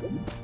problem.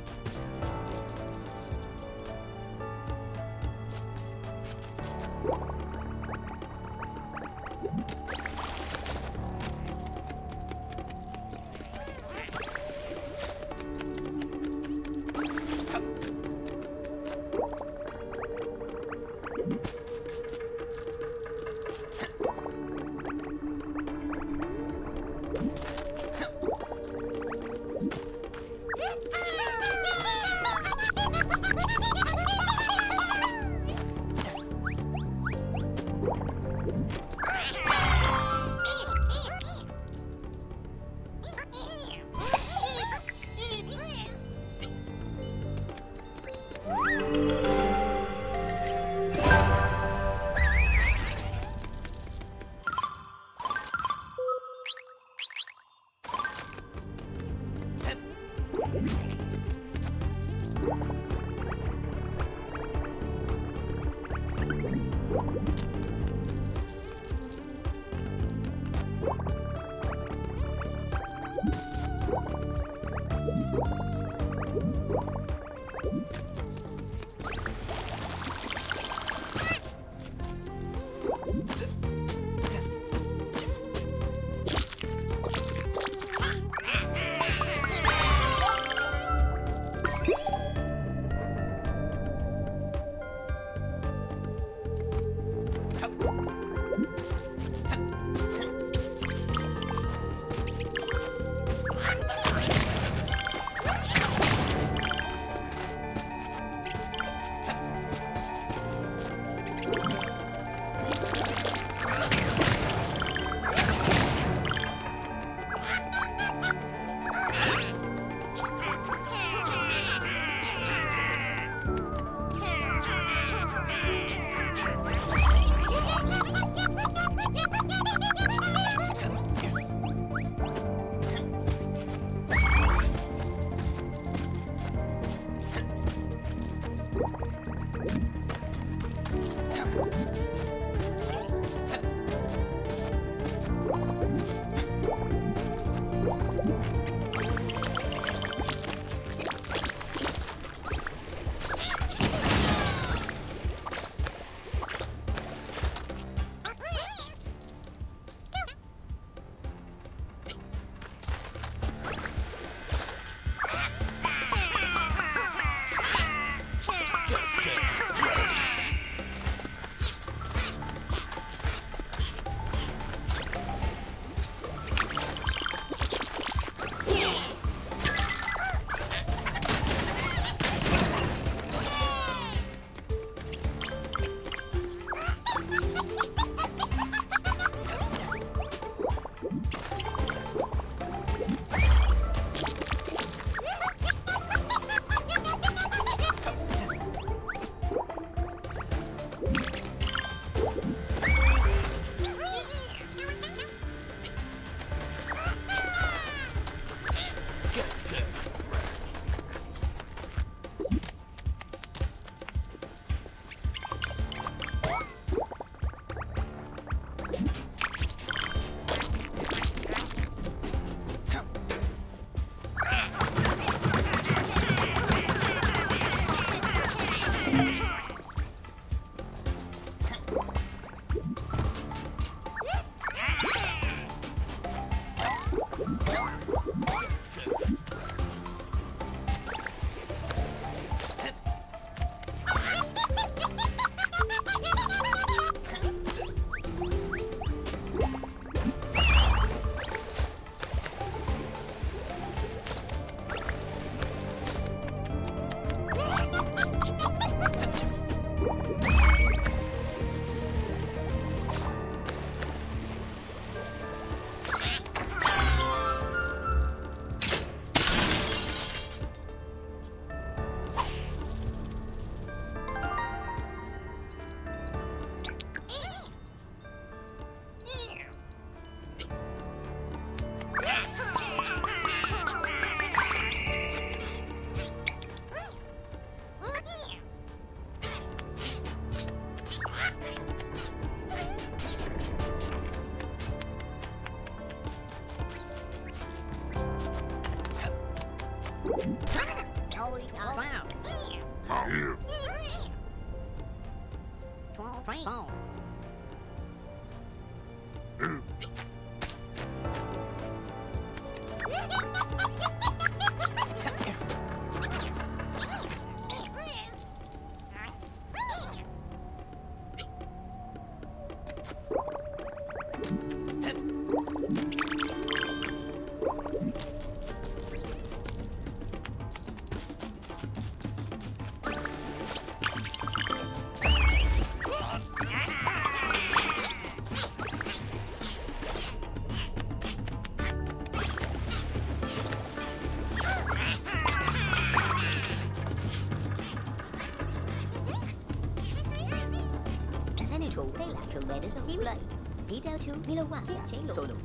Solo. là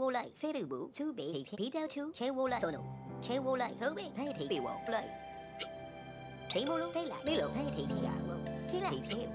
vô lại phê đủ bú chú bế thì bí đeo chú chế vô lại sono chế vô lại số bế hay thì bị vô lại chế vô lúc cái lại bí lộ hay thì thì à vâng, vô chế lại thì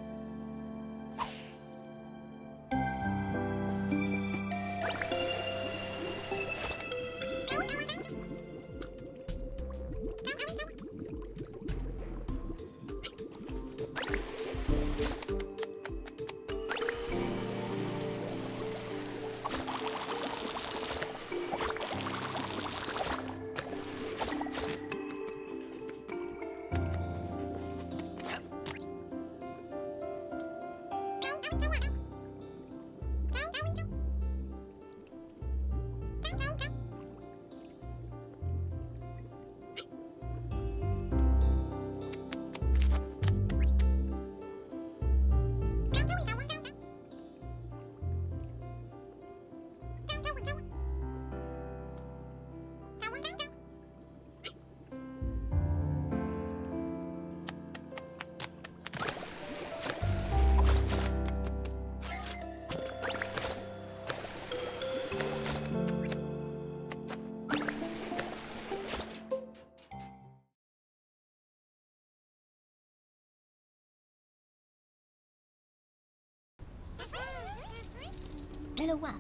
theo Hello qua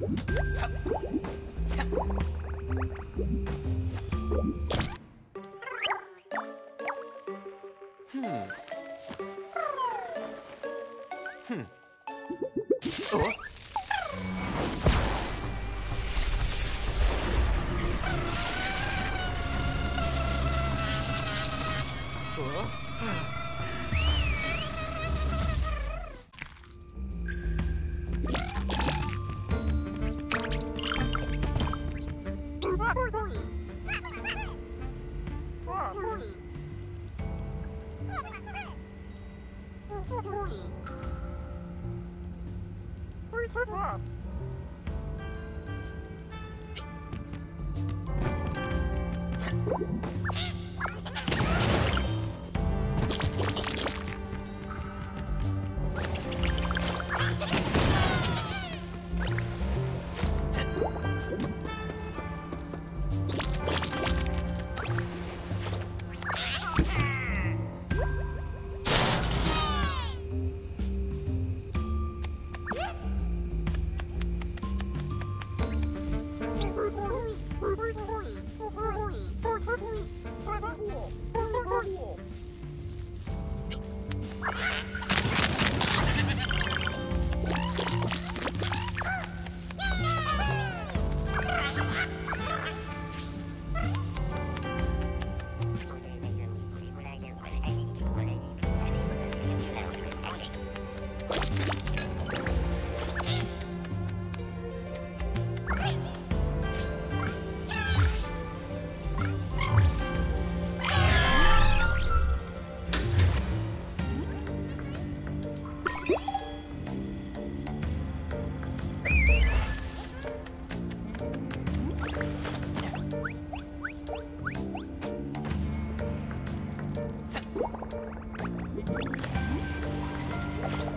Hmm. Thank you.